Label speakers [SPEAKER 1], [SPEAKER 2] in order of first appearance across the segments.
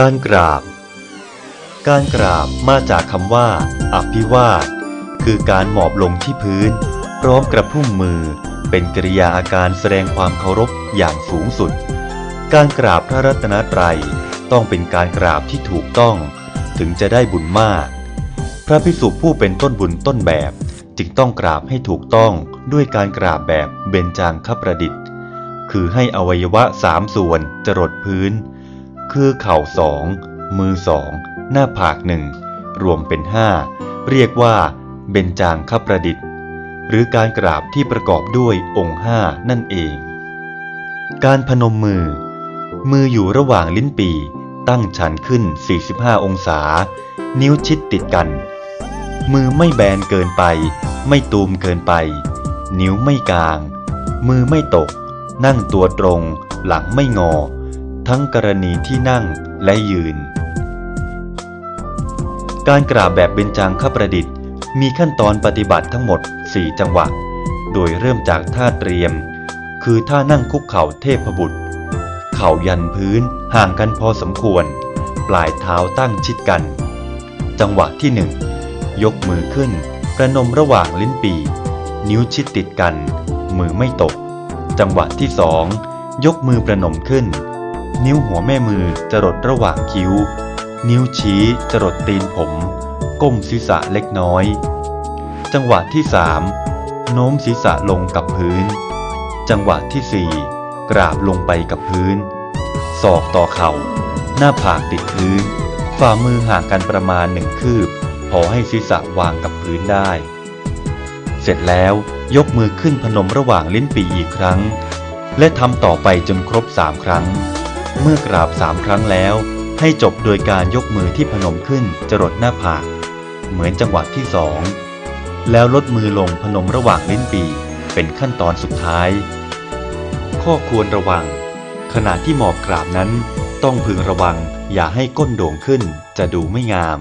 [SPEAKER 1] การกราบ การกราบมาจากคำว่า อภิวาท คือการหมอบลงที่พื้น พร้อมกระพุ่มมือ เป็นกริยาอาการแสดงความเคารพอย่างสูงสุด การกราบพระรัตนตรัยต้องเป็นการกราบที่ถูกต้อง ถึงจะได้บุญมาก พระภิกษุผู้เป็นต้นบุญต้นแบบ จึงต้องกราบให้ถูกต้องด้วยการกราบแบบเบญจางคประดิษฐ์ คือให้อวัยวะสามส่วนจรดพื้น คือเข่าสอง มือสอง หน้าผากหนึ่ง รวมเป็นห้า เรียกว่า เบญจางคประดิษฐ์ หรือการกราบที่ประกอบด้วยองค์ห้านั่นเอง การพนมมือ มืออยู่ระหว่างลิ้นปีตั้งชันขึ้น 45 องศา นิ้วชิดติดกัน มือไม่แบนเกินไป ไม่ตูมเกินไป นิ้วไม่กลาง มือไม่ตก นั่งตัวตรง หลังไม่งอ ทั้งกรณีที่นั่งและยืน การกราบแบบเบญจางคประดิษฐ์ มีขั้นตอนปฏิบัติทั้งหมด 4 จังหวะ โดยเริ่มจากท่าเตรียม คือท่านั่งคุกเข่าเทพบุตร เข่ายันพื้นห่างกันพอสมควร ปลายเท้าตั้งชิดกัน จังหวะที่หนึ่งยกมือขึ้น ประนมระหว่างลิ้นปี นิ้วชิดติดกัน มือไม่ตก จังหวะที่สองยกมือประนมขึ้น นิ้วหัวแม่มือจรดระหว่างคิ้ว นิ้วชี้จรดตีนผม ก้มศีรษะเล็กน้อย จังหวะที่สามโน้มศีรษะลงกับพื้น จังหวะที่สี่กราบลงไปกับพื้น ศอกต่อเข่า หน้าผากติดพื้น ฝ่ามือห่างกันประมาณหนึ่งคืบ พอให้ศีรษะวางกับพื้นได้ เสร็จแล้วยกมือขึ้นพนมระหว่างลิ้นปี่อีกครั้ง และทำต่อไปจนครบสามครั้ง เมื่อกราบสามครั้งแล้ว ให้จบโดยการยกมือที่พนมขึ้นจรดหน้าผาก เหมือนจังหวะที่สองแล้วลดมือลงพนมระหว่างลิ้นปี่เป็นขั้นตอนสุดท้าย ข้อควรระวัง ขณะที่หมอบกราบนั้น ต้องพึงระวังอย่าให้ก้นโด่งขึ้นจะดูไม่งาม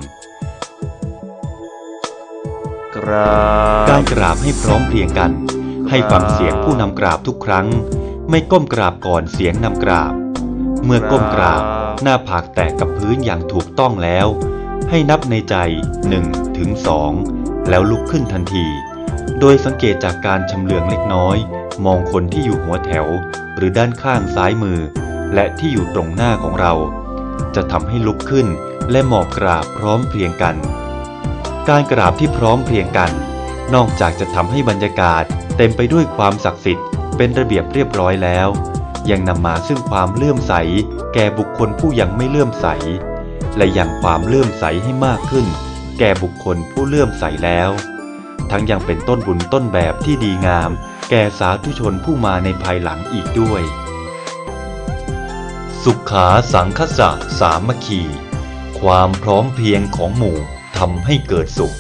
[SPEAKER 2] กราบ
[SPEAKER 1] การกราบให้พร้อมเพรียงกัน ให้ฟังเสียงผู้นำกราบทุกครั้ง ไม่ก้มกราบก่อนเสียงนำกราบ เมื่อก้มกราบ หน้าผากแตะกับพื้นอย่างถูกต้องแล้ว ให้นับในใจ1ถึง2แล้วลุกขึ้นทันที โดยสังเกตจากการชำเลืองเล็กน้อย มองคนที่อยู่หัวแถว หรือด้านข้างซ้ายมือ และที่อยู่ตรงหน้าของเรา จะทำให้ลุกขึ้นและหมอบกราบพร้อมเพรียงกัน การกราบที่พร้อมเพรียงกัน นอกจากจะทำให้บรรยากาศเต็มไปด้วยความศักดิ์สิทธิ์เป็นระเบียบเรียบร้อยแล้ว ยังนำมาซึ่งความเลื่อมใส แก่บุคคลผู้ยังไม่เลื่อมใส และยังความเลื่อมใสให้มากขึ้น แก่บุคคลผู้เลื่อมใสแล้ว ทั้งยังเป็นต้นบุญต้นแบบที่ดีงาม แก่สาธุชนผู้มาในภายหลังอีกด้วย สุขขาสังคสะสามัคคี ความพร้อมเพียงของหมู่ทำให้เกิดสุข